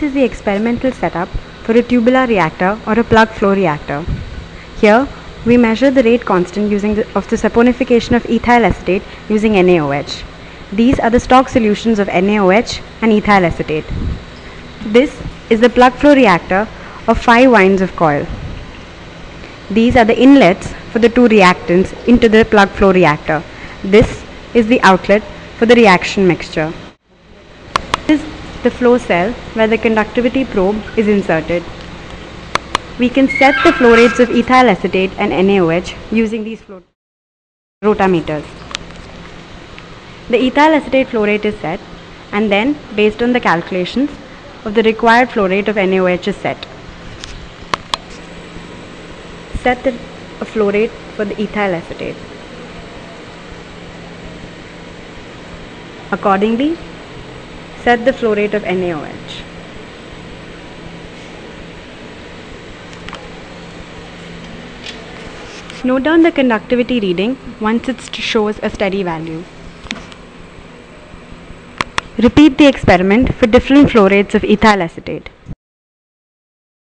This is the experimental setup for a tubular reactor or a plug flow reactor. Here, we measure the rate constant using the, of the saponification of ethyl acetate using NaOH. These are the stock solutions of NaOH and ethyl acetate. This is the plug flow reactor of 5 winds of coil. These are the inlets for the two reactants into the plug flow reactor. This is the outlet for the reaction mixture. This is the flow cell where the conductivity probe is inserted. We can set the flow rates of ethyl acetate and NaOH using these flow rotameters. The ethyl acetate flow rate is set and then based on the calculations of the required flow rate of NaOH is set. Set the flow rate for the ethyl acetate. Accordingly, set the flow rate of NaOH. Note down the conductivity reading once it shows a steady value. Repeat the experiment for different flow rates of ethyl acetate.